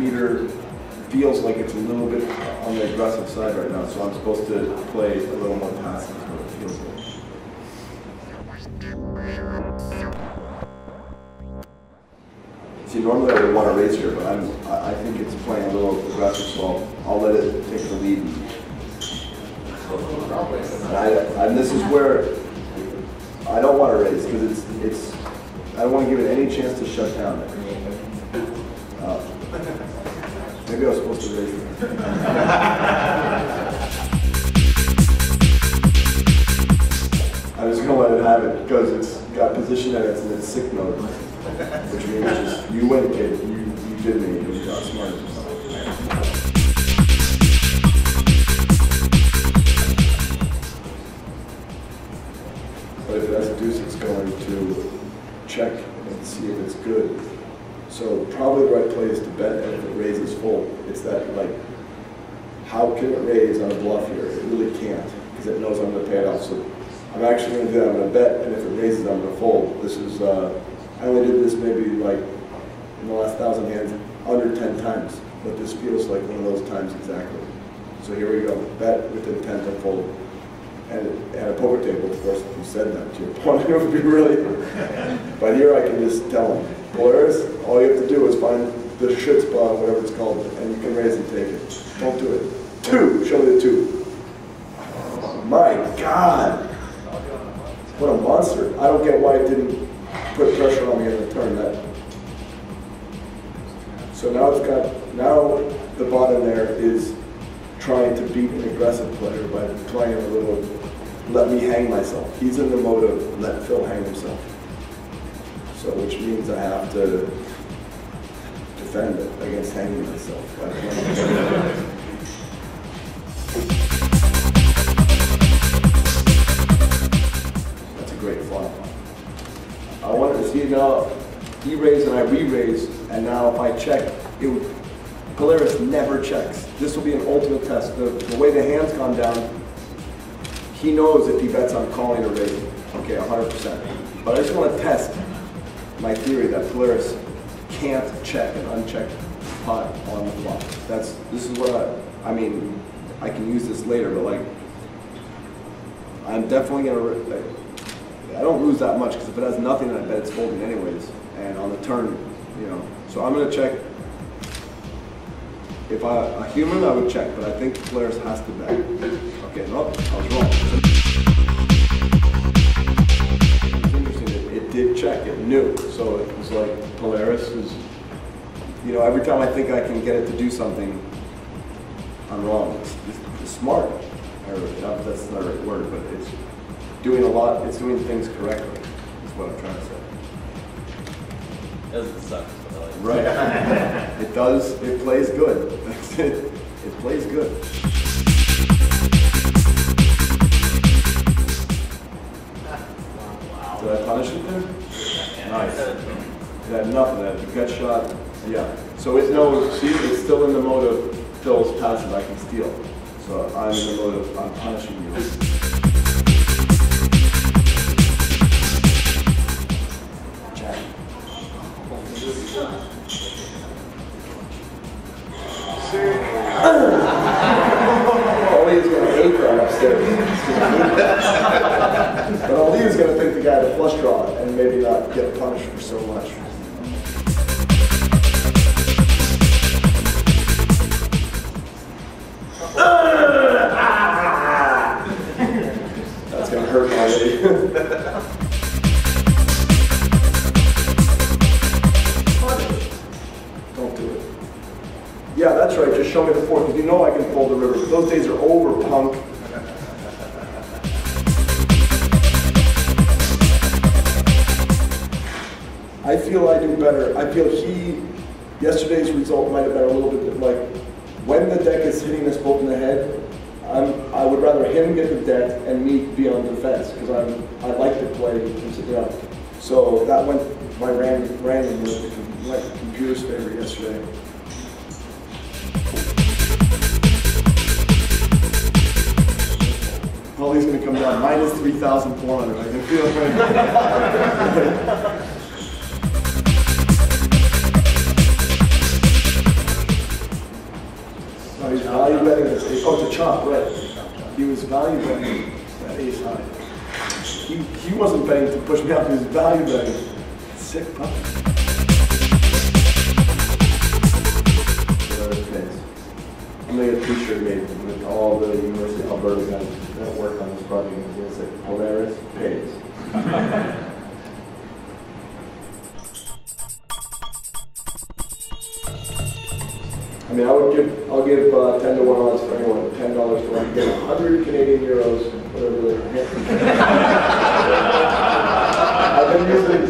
here feels like it's a little bit on the aggressive side right now, so I'm supposed to play a little more passive, it feels like. See, normally I would want to raise here, but I'm, I think it's playing a little aggressive, so I'll, I'll let it take the lead. And I, and this is where I don't want to raise, because it's, it's, I don't want to give it any chance to shut down. Maybe I was supposed to raise it. I was gonna let it have it, because it's got position and it's in its sick mode. Which means just, you win, kid, you, you did me, you got smart. But if it has a deuce, it's going to check and see if it's good. Probably the right play is to bet, and if it raises full, it's that like, how can it raise on a bluff here? It really can't, because it knows I'm gonna pay it off. So I'm actually gonna do that, I'm gonna bet, and if it raises, I'm gonna fold. This is, uh, I only did this maybe like, in the last thousand hands, under ten times, but this feels like one of those times exactly. So here we go, bet with intent to fold. And at a poker table, of course, if you said that to your opponent, it would be really, but here I can just tell them, Polaris, all you have to do is find the spot, whatever it's called, and you can raise and take it. Don't do it. Two, show me the two. My God. What a monster. I don't get why it didn't put pressure on me the turn. That. So now it's got, now the bottom there is trying to beat an aggressive player by playing a little, let me hang myself. He's in the mode of let Phil hang himself. So which means I have to defend it against hanging myself. That's a great flop. I wanted to see now, he raised and I re-raised, and now if I check, it would, Polaris never checks. This will be an ultimate test. The, the way the hand's gone down, he knows if he bets I'm calling or raising. Okay, 100%. But I just want to test my theory that Polaris can't check an unchecked pot on the flop. That's, this is what I, I mean, I can use this later, but like, I'm definitely gonna, like, I don't lose that much, because if it has nothing, I bet it's folding anyways. And on the turn, you know, so I'm gonna check. If I, a human, I would check, but I think Polaris has to bet. Okay, no, I was wrong. Did check, it knew, so it was like Polaris is, you know, every time I think I can get it to do something, I'm wrong. It's, it's, it's smart, or not, that's not the right word, but it's doing a lot, it's doing things correctly, is what I'm trying to say. Doesn't suck. but I like it. Right. It does, it plays good. That's it. It plays good. It there? Nice. It had nothing, it had a gut shot, yeah. So it knows, see, it's still in the mode of Phil's passive, I can steal. So I'm in the mode of, I'm punishing you. But Ali is gonna think the guy to flush draw and maybe not get punished for so much. That's gonna hurt Ali. Don't do it. Yeah, that's right. Just show me the because you know I can fold the river. Those days are over, punk. I feel I do better. I feel he, yesterday's result might have been a little bit like, when the deck is hitting us both in the head, I'm, I would rather him get the deck and me be on defense, because I'm, I like to play, you know. So that went, my random, random like computer's favor yesterday. Ali's gonna come down minus 3,400. I can feel it. right. He was value betting at ace high. He, he wasn't betting to push me up, he was value betting. Sick pays. I'm gonna get a t-shirt made with all the University of Alberta guys that work on this project. It's say Polaris pays. I mean, I would give, I'll give uh, ten to one odds for anyone, ten dollars to one, get a hundred Canadian euros, whatever they're. I've been using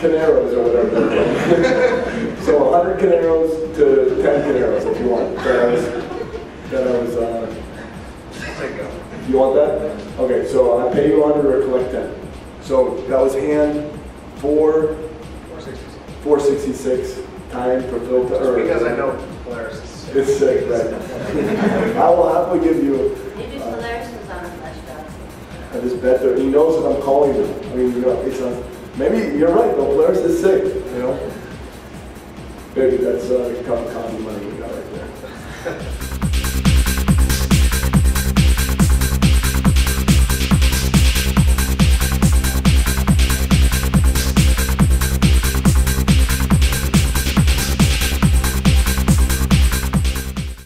Caneros or whatever. So a hundred Caneros to ten Caneros if you want. That was, that was, uh, you want that? Okay, so I pay you a hundred or collect ten. So that was hand four, four sixty-six, time for filter. Just because I know. It's sick, right? I will happily give you, Maybe Polaris was on a flush draw. I just bet that he knows that I'm calling him. I mean, you know, it's a, maybe, you're right, though, Polaris is sick, you know? Maybe that's, uh, cup of coffee money we got right there.